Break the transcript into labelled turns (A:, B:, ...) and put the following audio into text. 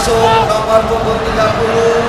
A: dan masuk nomor punggung